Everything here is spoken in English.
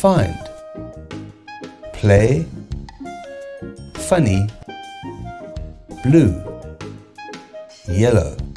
find, play, funny, blue, yellow.